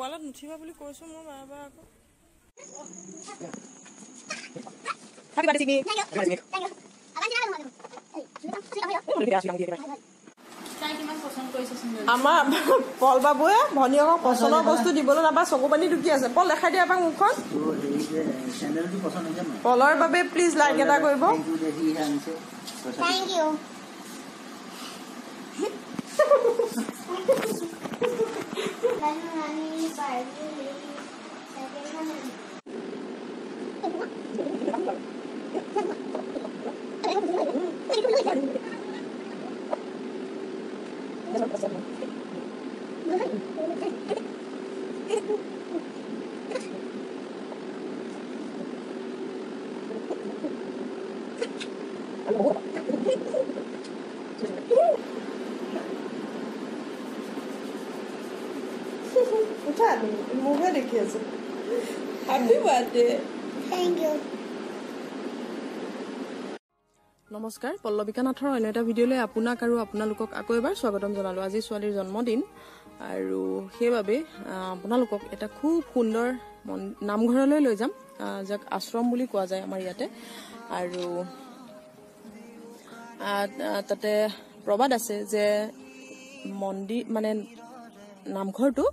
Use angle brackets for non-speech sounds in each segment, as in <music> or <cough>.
ৱালত নুঠিবা বুলি কৈছো মই বাৰে বাৰে আকৌ। আমাৰ <laughs> পল বাবুৱে ভনীয়েকক পচন্দৰ বস্তু দিবলৈ নাপায় চকু পানী দুখি আছে। পল দেখাই দিয়া এপাক মুখখন। হৈছে নাই? পলৰ বাবে প্লিজ লাইক এটা কৰিব। Thank you. নমস্কাৰ পল্লৱিকা নাথৰ অন্য এটা ভিডিঅ'লৈ আপোনাক আৰু আপোনালোকক আকৌ এবাৰ স্বাগতম জনালোঁ। আজি ছোৱালীৰ জন্মদিন আৰু সেইবাবে আপোনালোকক এটা খুব সুন্দৰ মন- নামঘৰলৈ লৈ যাম যাক আশ্ৰম বুলি কোৱা যায় আমাৰ ইয়াতে। আৰু তাতে প্ৰবাদ আছে যে মন্দিৰ মানে নামঘৰটো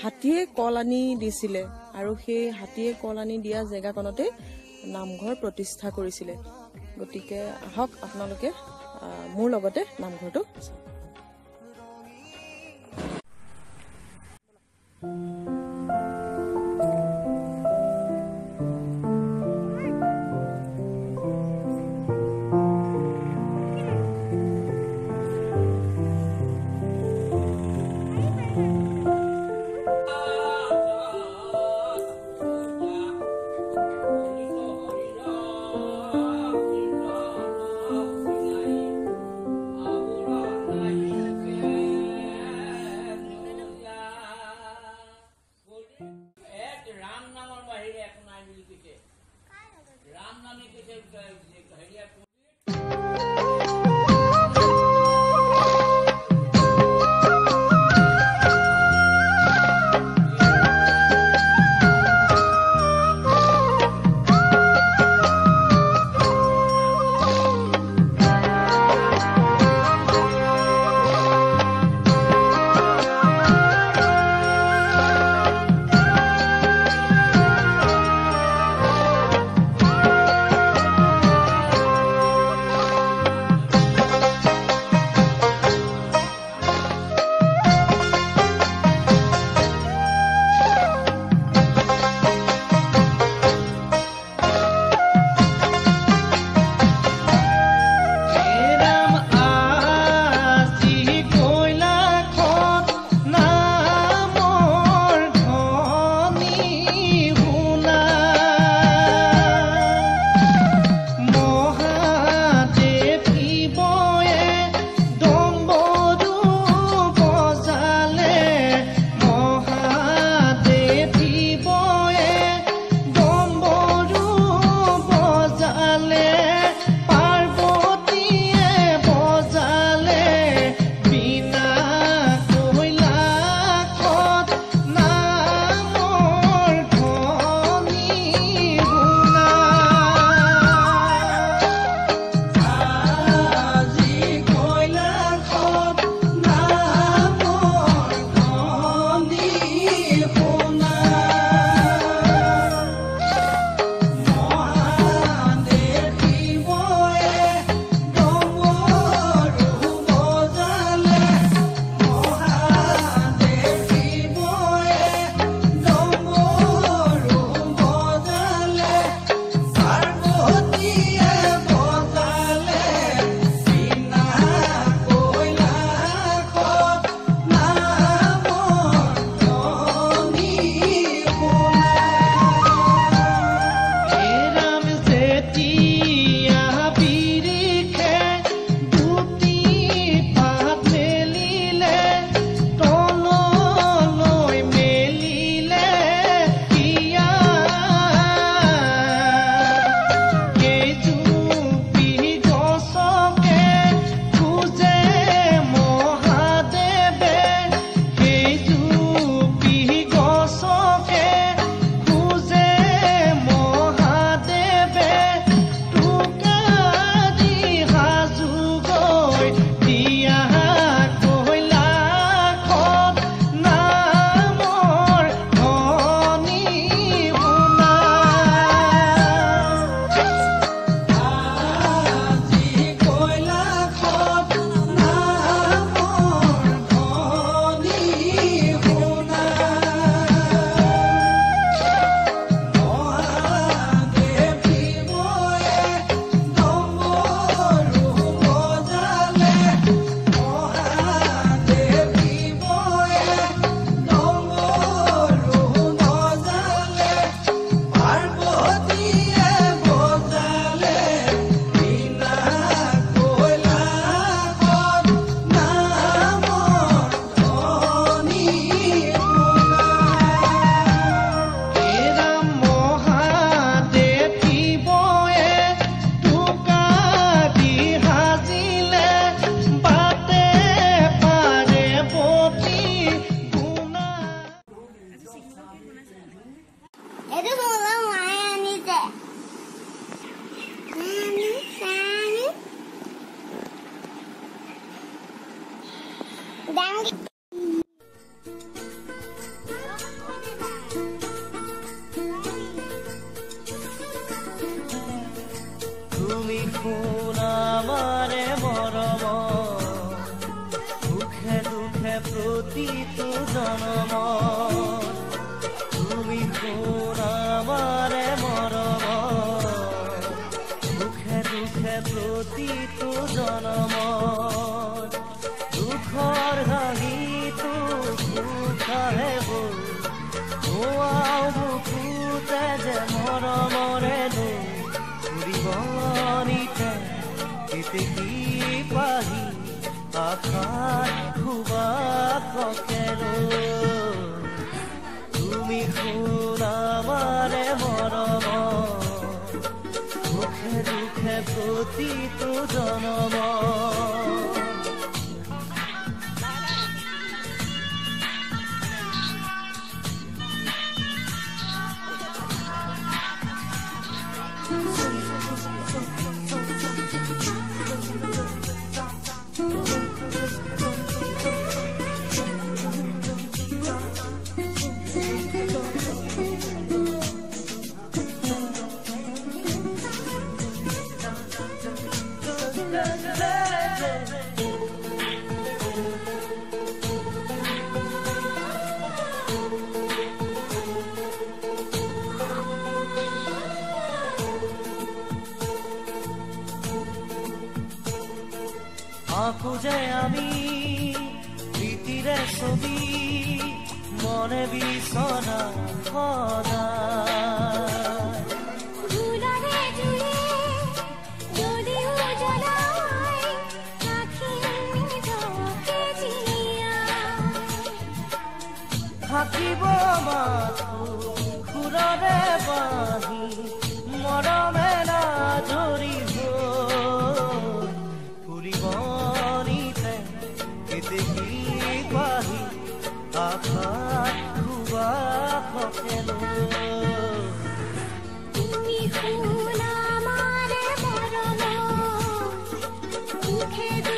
হাতীয়ে কল আনি দিছিলে আৰু সেই হাতীয়ে কল আনি দিয়া জেগাকণতে নামঘৰ প্ৰতিষ্ঠা কৰিছিলে গতিকে আহক আপোনালোকে মোৰ লগতে নামঘৰটো চাওক। এটা শুনলাম মায়া নিতে Thank you. তুমি খুন আমারে মরম দুখে দুখে প্রতি জনম প্ৰতিটো জনম দুখৰ হাঁহিটো বল হোৱাও বুকুতে যে মৰমৰে ফুৰিবনিতে কেতেকী পাহি আশাত খুবা ককেলো তুমি শুনামাৰে মৰম দুঃখে দুঃখে প্রতীত জনম। যে আমি প্রীতিরে ছবি মনে বিছনা সদায় Okay.